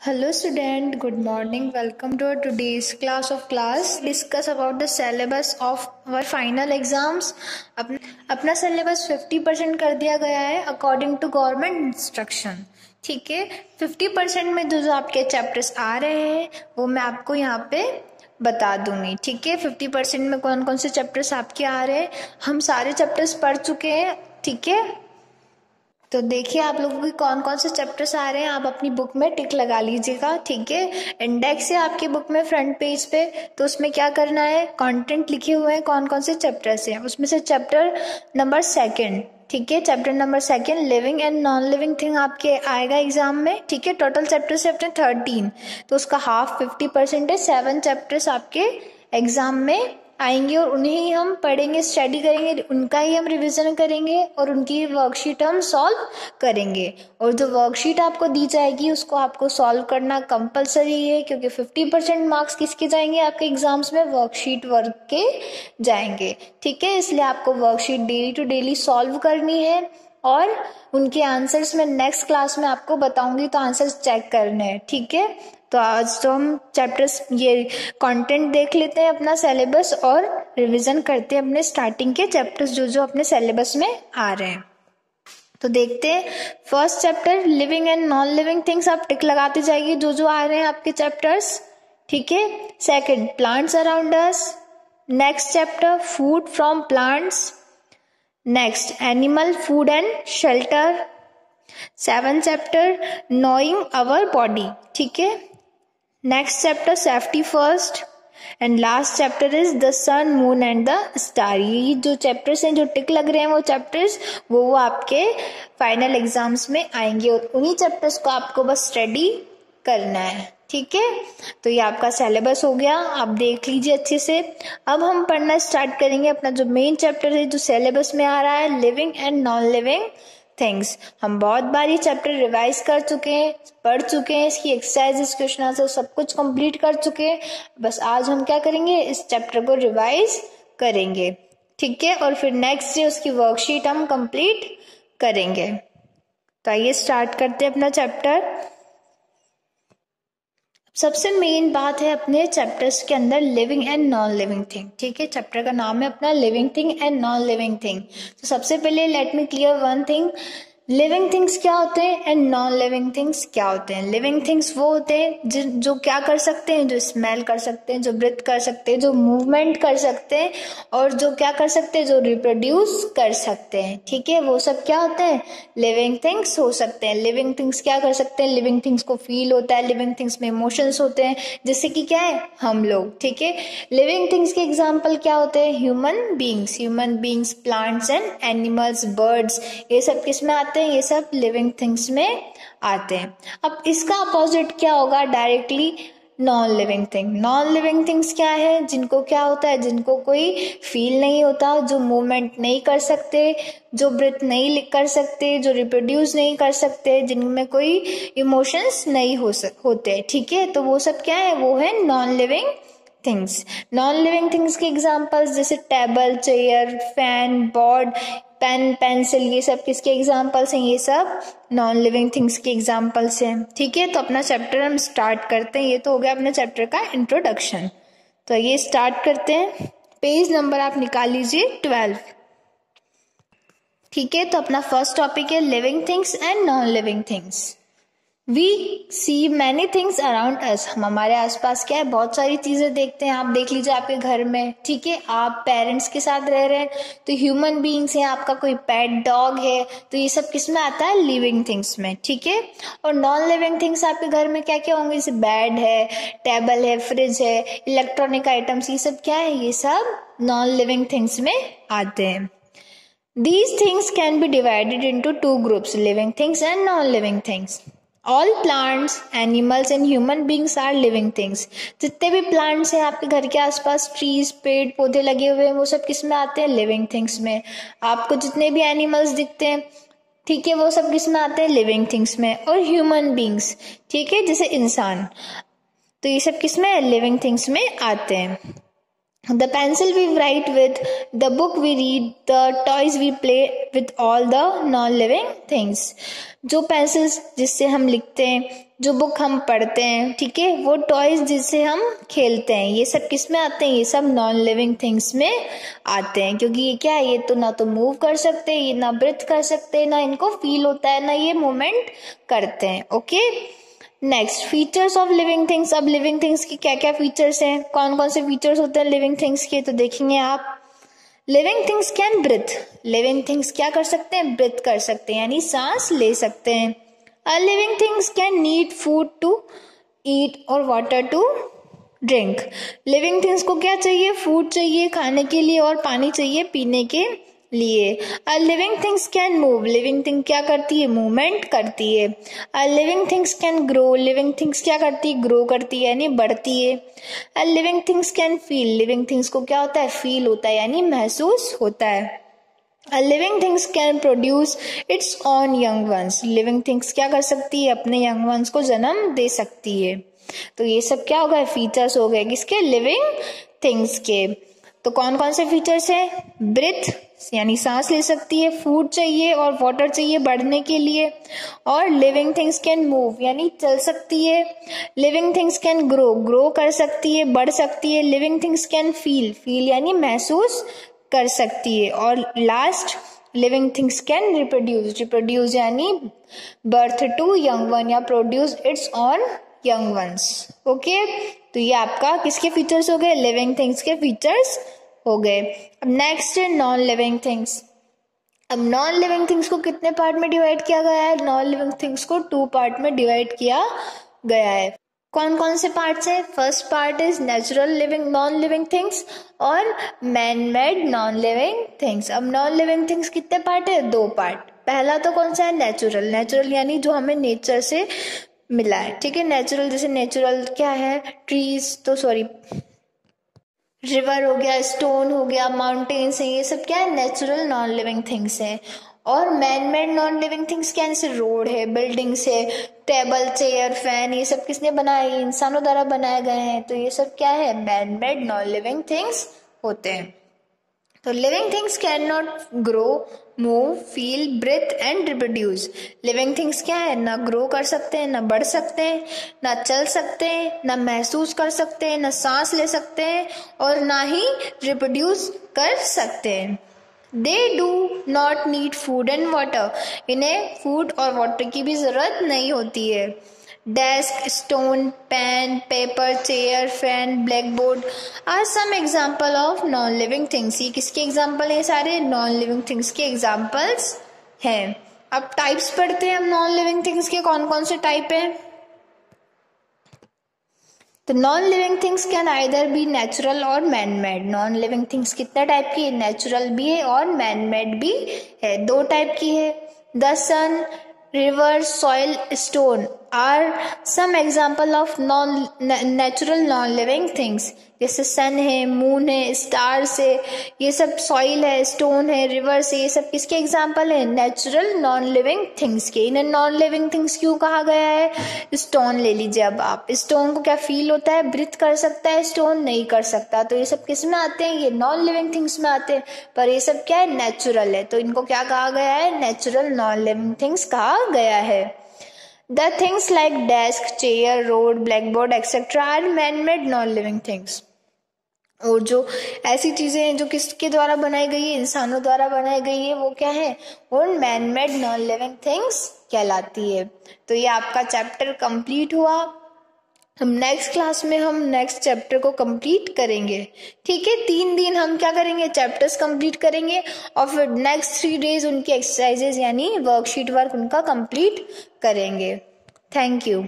Hello student, good morning. Welcome to today's class of class. Discuss about the syllabus of our final exams. अपना syllabus 50 percent कर दिया गया है according to government instruction ठीक है 50 percent में जो जो आपके चैप्टर्स आ रहे हैं वो मैं आपको यहाँ पे बता दूँगी ठीक है 50 परसेंट में कौन कौन से चैप्टर्स आपके आ रहे हैं हम सारे चैप्टर्स पढ़ चुके हैं ठीक है तो देखिए, आप लोगों के कौन कौन से चैप्टर्स आ रहे हैं, आप अपनी बुक में टिक लगा लीजिएगा, ठीक है? इंडेक्स है आपकी बुक में फ्रंट पेज पे तो उसमें क्या करना है? कंटेंट लिखे हुए हैं कौन कौन से चैप्टर्स हैं? उसमें से चैप्टर नंबर सेकंड ठीक है? Chapter number second living and non living thing आपके आएगा एग्ज़ाम में, ठीक है? टोटल चैप्टर्स है अपने थर्टीन तो उसका हाफ़ फिफ्टी परसेंट है सेवन चैप्टर्स आपके एग्ज़ाम में आएँगे और उन्हें ही हम पढ़ेंगे स्टडी करेंगे, उनका ही हम रिवीजन करेंगे और उनकी वर्कशीट हम सॉल्व करेंगे। और जो वर्कशीट आपको दी जाएगी, उसको आपको सॉल्व करना कंपलसरी है, क्योंकि 50 परसेंट मार्क्स किसके जाएँगे? आपके एग्ज़ाम्स में वर्कशीट वर्क के जाएँगे। ठीक है? इसलिए आपको worksheet daily to daily solve करनी है और उनके आंसर्स मैं नेक्स्ट क्लास में आपको बताऊँगी तो आंसर्स चेक करने हैं। ठीक है? तो आज तो हम चैप्टर्स ये कंटेंट देख लेते हैं अपना सिलेबस और रिवीजन करते हैं अपने स्टार्टिंग के चैप्टर्स जो जो अपने सिलेबस में आ रहे हैं। तो देखते हैं first chapter living and non living things आप टिक लगाते जाइए, जो जो आ रहे हैं आपके चैप्टर्स ठीक है? Second plants around us next chapter food from plants next animal food and shelter seven chapter knowing our body ठीक है? Next chapter safety first and last chapter is the sun moon and the star ये जो chapters हैं, जो टिक लग रहे हैं, वो चैप्टर्स वो वो आपके फाइनल एग्ज़ाम्स में आएँगे। और उन्हीं चैप्टर्स को आपको बस स्टडी करना है। ठीक है? तो ये आपका सिलेबस हो गया। आप देख लीजिए अच्छे से। अब हम पढ़ना स्टार्ट करेंगे। अपना जो मेन चैप्टर है, जो सिलेबस में आ रहा है living and non living things हम बहुत बार ये चैप्टर रिवाइज कर चुके हैं, पढ़ चुके हैं, इसकी एक्सरसाइजेस क्वेश्चन आंसर सब कुछ कंप्लीट कर चुके हैं। बस आज हम क्या करेंगे? इस चैप्टर को रिवाइज करेंगे। ठीक है? और फिर नेक्स्ट डे उसकी वर्कशीट हम कंप्लीट करेंगे। तो आइए स्टार्ट करते हैं अपना चैप्टर सबसे मेन बात है अपने चैप्टर्स के अंदर living and non living thing ठीक है? चैप्टर का नाम है अपना living thing and non living thing तो सबसे पहले let me clear one thing living things क्या होते हैं एंड नॉन लिविंग थिंग्स क्या होते हैं? लिविंग थिंग्स वो होते हैं जो क्या कर सकते हैं? जो स्मेल कर सकते हैं, जो ब्रिथ कर सकते हैं, जो मूवमेंट कर सकते हैं और जो क्या कर सकते हैं? जो रिप्रोड्यूस कर सकते हैं। ठीक है? वो सब क्या होते हैं? लिविंग थिंग्स हो सकते हैं। लिविंग थिंग्स क्या कर सकते हैं? लिविंग थिंग्स को फील होता है। लिविंग थिंग्स में इमोशंस होते हैं। जैसे कि क्या है? हम लोग। ठीक है? लिविंग थिंग्स के एग्ज़ाम्पल क्या होते हैं? Human beings human beings plants and animals birds ये सब किसमें आते हैं? ये सब लिविंग थिंग्स में आते हैं। अब इसका अपोजिट क्या होगा directly non living thing non living things क्या है? जिनको क्या होता है? जिनको कोई फील नहीं होता, जो मूवमेंट नहीं कर सकते, जो ब्रिथ नहीं कर सकते, जो रिप्रोड्यूस नहीं कर सकते, जिनमें कोई इमोशंस नहीं हो सक, होते ठीक है? तो वो सब क्या है? वो है non living things non living things के एग्जांपल्स जैसे table chair fan board pen pencil ये सब किसके एग्जाम्पल्स हैं? ये सब नॉन लिविंग थिंग्स के एग्जाम्पल्स हैं। ठीक है? तो अपना चैप्टर हम स्टार्ट करते हैं। ये तो हो गया अपने चैप्टर का इंट्रोडक्शन तो ये स्टार्ट करते हैं। पेज नंबर आप निकाल लीजिए ट्वेल्व ठीक है? तो अपना फ़र्स्ट टॉपिक है living things and non living things we see many things around us हम हमारे आसपास क्या है? बहुत सारी चीज़ें देखते हैं। आप देख लीजिए आपके घर में, ठीक है? आप पेरेंट्स के साथ रह रहे हैं तो ह्यूमन बींग्स हैं, आपका कोई पेट डॉग है तो ये सब किसमें आता है? लिविंग थिंग्स में, ठीक है? और नॉन लिविंग थिंग्स आपके घर में क्या क्या होंगे? जैसे बेड है टेबल है फ्रिज है इलेक्ट्रॉनिक आइटम्स ये सब क्या है? ये सब नॉन लिविंग थिंग्स में आते हैं। These things can be divided into two groups living things and non living things all plants animals and human beings are living things जितने भी प्लांट्स हैं, आपके घर के आसपास ट्रीज पेड़, पौधे लगे हुए हैं, वो सब किसमें आते हैं? लिविंग थिंग्स में। आपको जितने भी एनिमल्स दिखते हैं, ठीक है, वो सब किसमें आते हैं? लिविंग थिंग्स में। और ह्यूमन बींग्स ठीक है, जैसे इंसान। तो ये सब किसमें? लिविंग थिंग्स में आते हैं। The pencil we write with, the book we read, the toys we play with all the non-living things. जो पेंसिल्स जिससे हम लिखते हैं जो बुक हम पढ़ते हैं ठीक है? वो टॉयज जिससे हम खेलते हैं ये सब किसमें आते हैं? ये सब नॉन लिविंग थिंग्स में आते हैं क्योंकि ये क्या है? ये तो ना तो मूव कर सकते ये ना ब्रिथ कर सकते ना इनको फील होता है ना ये मूवमेंट करते हैं okay next features of living things अब लिविंग थिंग्स की क्या क्या फीचर्स हैं? कौन कौन से फीचर्स होते हैं लिविंग थिंग्स के? तो देखेंगे आप। Living things can breathe living things क्या कर सकते हैं? ब्रिथ कर सकते हैं, यानी सांस ले सकते हैं। अ living things can need food to eat और water to drink living things को क्या चाहिए? फ़ूड चाहिए, खाने के लिए और पानी चाहिए, पीने के लिए। अ living things can move living thing क्या करती है? मूवमेंट करती है। अ living things can grow living things क्या करती है? ग्रो करती है, यानी बढ़ती है। अ living things can feel living things को क्या होता है? फील होता है, यानी महसूस होता है। अ living things can produce its own young ones living things क्या कर सकती है? अपने यंग वंस को जन्म दे सकती है। तो ये सब क्या हो गए? फीचर्स हो गए किसके? लिविंग थिंग्स के। तो कौन कौन से फीचर्स है? ब्रिथ यानी सांस ले सकती है फ़ूड चाहिए और वाटर चाहिए बढ़ने के लिए, और लिविंग थिंग्स कैन मूव यानी चल सकती है। Living things can grow grow कर सकती है, बढ़ सकती है। Living things can feel feel यानी महसूस कर सकती है। और last living things can reproduce reproduce यानी बर्थ टू यंग वन या produce its own young ones okay तो ये आपका किसके फीचर्स हो गए? लिविंग थिंग्स के फीचर्स हो गए। अब नेक्स्ट है नॉन लिविंग थिंग्स अब नॉन लिविंग थिंग्स को कितने पार्ट में डिवाइड किया गया है? नॉन लिविंग थिंग्स को टू पार्ट में डिवाइड किया गया है। कौन कौन से पार्ट्स हैं? First part is natural living non living things और man made non living things अब नॉन लिविंग थिंग्स कितने पार्ट है? दो पार्ट पहला तो कौन सा है? नेचुरल नेचुरल यानी जो हमें नेचर से मिला है। ठीक है नेचुरल जैसे नेचुरल क्या है? ट्रीज तो सॉरी रिवर हो गया स्टोन हो गया माउंटेन्स है, ये सब क्या है? नेचुरल नॉन लिविंग थिंग्स है। और man made non living things क्या जैसे रोड है बिल्डिंग्स है टेबल चेयर फ़ैन ये सब किसने बनाए? इंसानों द्वारा बनाए गए हैं। तो ये सब क्या है? Man made non living things होते हैं। तो living things can not grow move feel breathe and reproduce living things क्या है? ना ग्रो कर सकते हैं, ना बढ़ सकते हैं, ना चल सकते हैं, ना महसूस कर सकते हैं, ना सांस ले सकते हैं और ना ही रिप्रोड्यूस कर सकते हैं. They do not need food and water इन्हें फ़ूड और वाटर की भी ज़रूरत नहीं होती है. Stone pen paper chair fan black board are some example of non living things ये किसके एग्ज़ाम्पल है सारे? लिविंग थिंग्स के एग्जाम्पल्स हैं। अब टाइप्स पढ़ते हैं हम लिविंग थिंग्स के। कौन कौन से टाइप हैं? तो non living things can either be natural और man made non living things कितने टाइप की? है नेचुरल भी है और मैन मेड भी है। दो टाइप की है। The sun river, soil, stone are some example of non natural non living things. जैसे सन है मून है स्टार्स है, ये सब सॉइल है स्टोन है रिवर्स है, ये सब किसके एग्ज़ाम्पल है? नेचुरल नॉन लिविंग थिंग्स के। इन्हें नॉन लिविंग थिंग्स क्यों कहा गया है? स्टोन ले लीजिए अब आप। स्टोन को क्या फील होता है? ब्रिथ कर सकता है स्टोन नहीं कर सकता। तो ये सब किसमें आते हैं? ये नॉन लिविंग थिंग्स में आते हैं। पर ये सब क्या है? नेचुरल है। तो इनको क्या कहा गया है? नेचुरल नॉन लिविंग थिंग्स कहा गया है। The things like desk, chair, road, blackboard, etc. are man-made non-living things. और जो ऐसी चीज़ें हैं जो किसके द्वारा बनाई गई है इंसानों द्वारा बनाई गई है वो क्या है वो man made non living things कहलाती है तो ये आपका चैप्टर कंप्लीट हुआ हम नेक्स्ट क्लास में हम नेक्स्ट चैप्टर को कंप्लीट करेंगे। ठीक है? तीन दिन हम क्या करेंगे? चैप्टर्स कंप्लीट करेंगे और फिर नेक्स्ट थ्री डेज़ उनकी एक्सरसाइजेज यानी वर्कशीट वर्क उनका कंप्लीट करेंगे। Thank you